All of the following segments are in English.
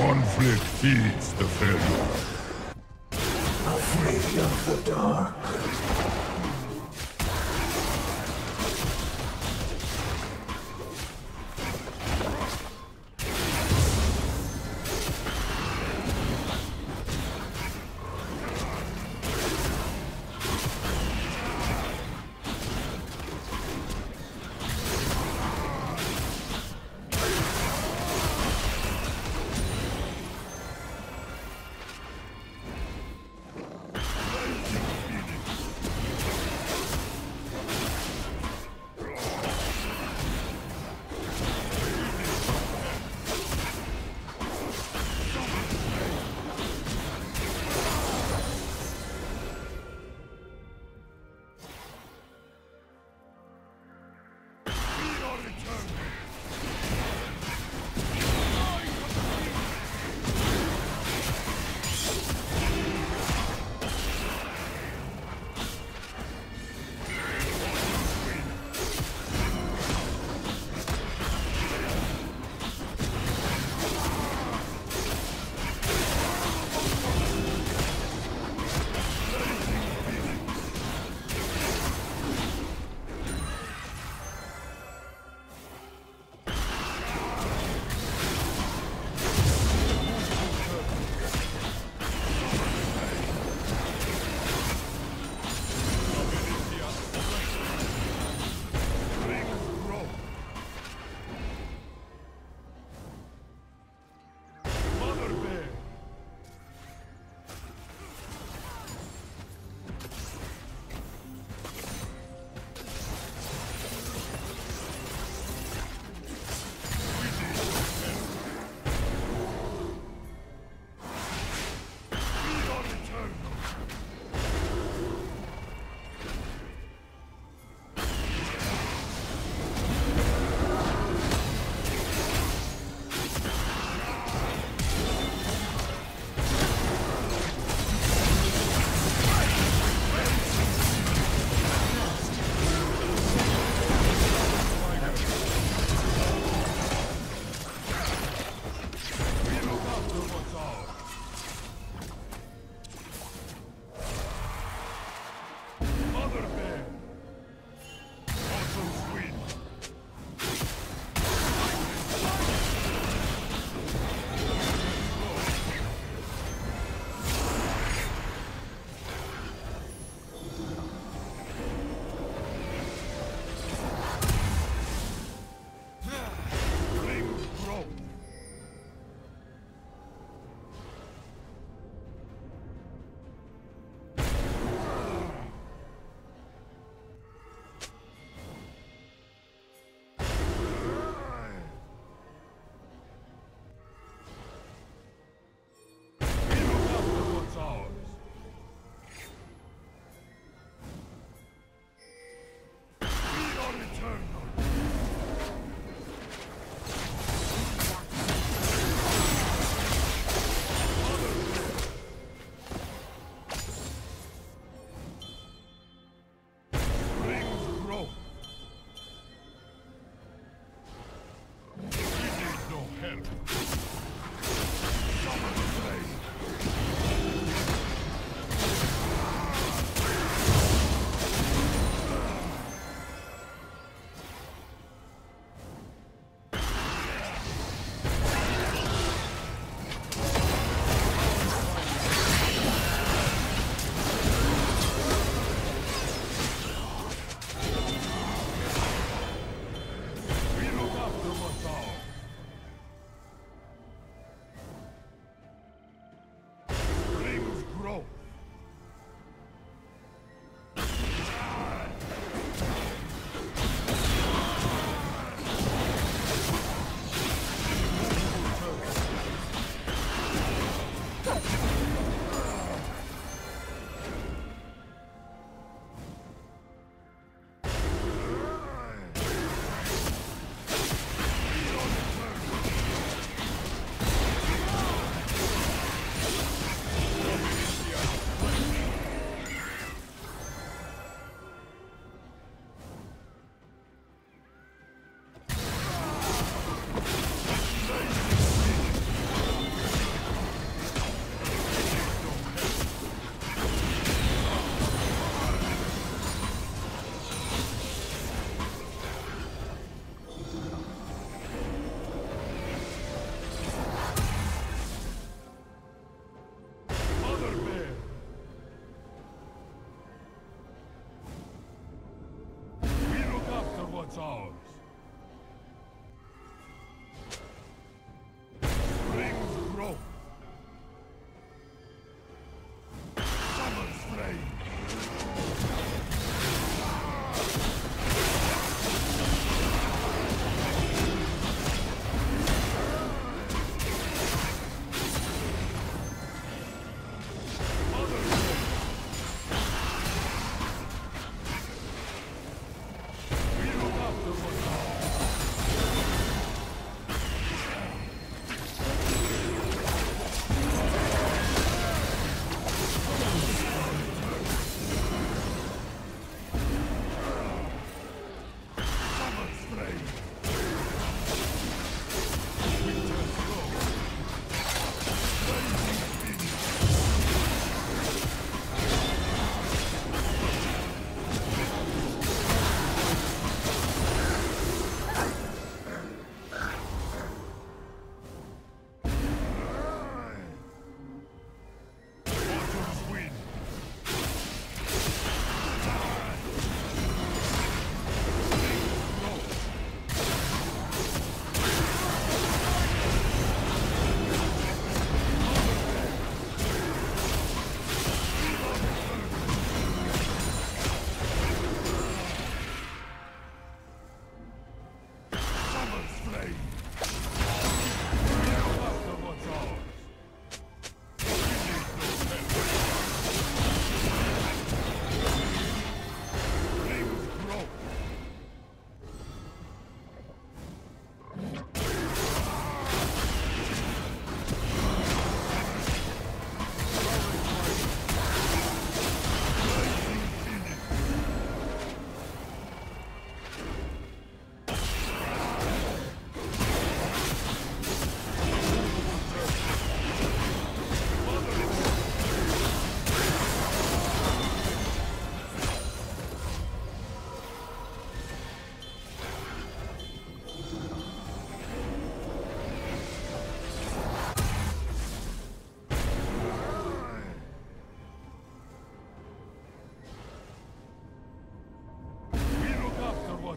Conflict feeds the failure. Afraid of the dark.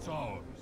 It's ours.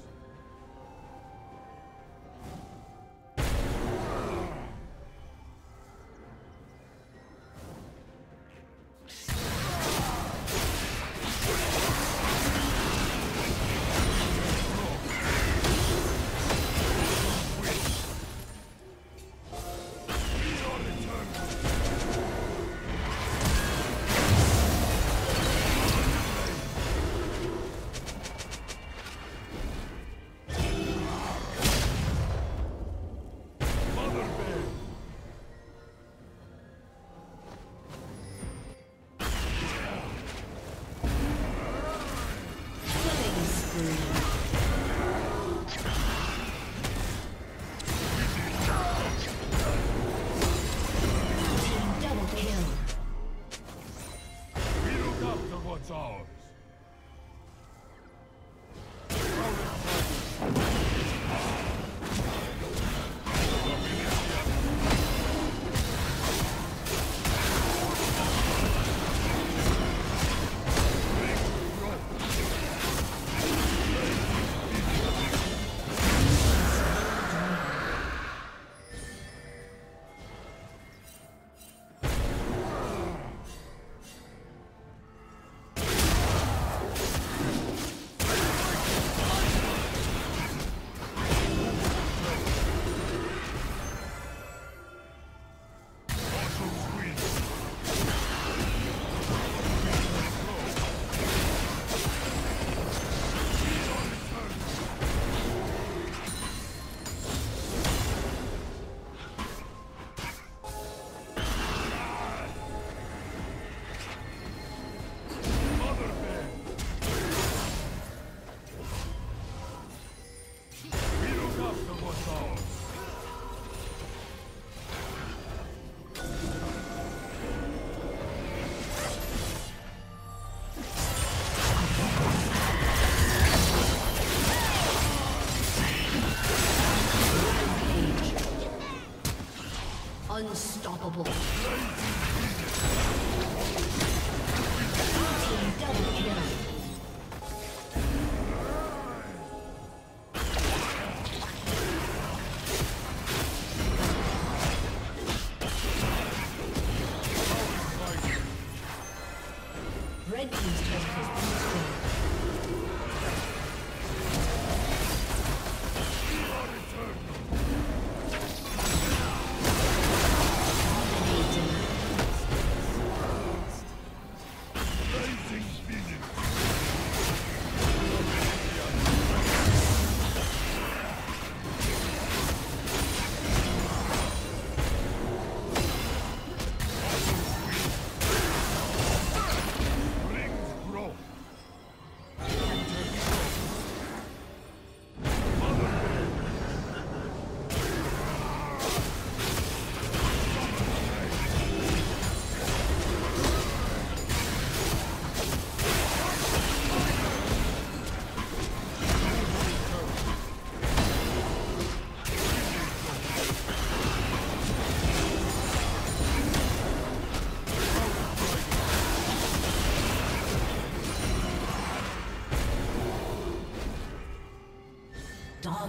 Unstoppable.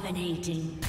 Dominating.